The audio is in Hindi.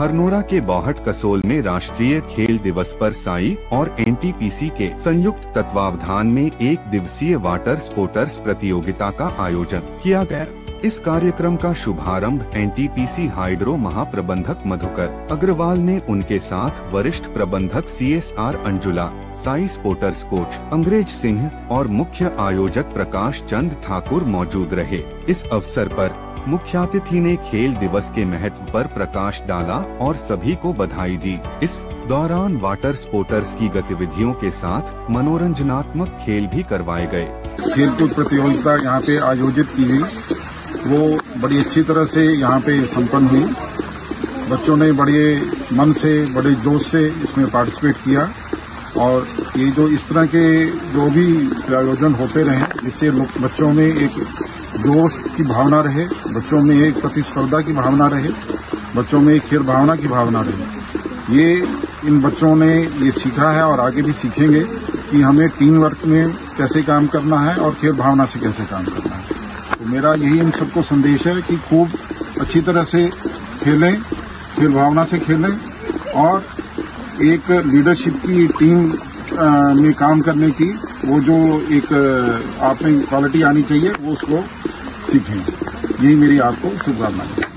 हरनोड़ा के बौहट कसोल में राष्ट्रीय खेल दिवस पर साई और एनटीपीसी के संयुक्त तत्वावधान में एक दिवसीय वाटर स्पोर्टर्स प्रतियोगिता का आयोजन किया गया। इस कार्यक्रम का शुभारंभ एनटीपीसी हाइड्रो महाप्रबंधक मधुकर अग्रवाल ने उनके साथ वरिष्ठ प्रबंधक CSR Anjula, SAI sports coach Angrez Singh और मुख्य आयोजक प्रकाश चंद ठाकुर मौजूद रहे। इस अवसर पर मुख्यातिथि ने खेल दिवस के महत्व पर प्रकाश डाला और सभी को बधाई दी। इस दौरान वाटर स्पोर्टर्स की गतिविधियों के साथ मनोरंजनात्मक खेल भी करवाए गए। खेलकूद प्रतियोगिता यहाँ पे आयोजित की गई वो बड़ी अच्छी तरह से यहाँ पे संपन्न हुई। बच्चों ने बड़े मन से, बड़े जोश से इसमें पार्टिसिपेट किया और ये जो इस तरह के जो भी आयोजन होते रहे, जिससे बच्चों में एक जोश की भावना रहे, बच्चों में एक प्रतिस्पर्धा की भावना रहे, बच्चों में एक खेल भावना की भावना रहे। ये इन बच्चों ने ये सीखा है और आगे भी सीखेंगे कि हमें टीम वर्क में कैसे काम करना है और खेल भावना से कैसे काम करना है। तो मेरा यही इन सबको संदेश है कि खूब अच्छी तरह से खेलें, खेल भावना से खेलें और एक लीडरशिप की टीम में काम करने की वो जो एक आप में क्वालिटी आनी चाहिए, वो उसको सीखें यही मेरी आपको शुभकामनाएँ।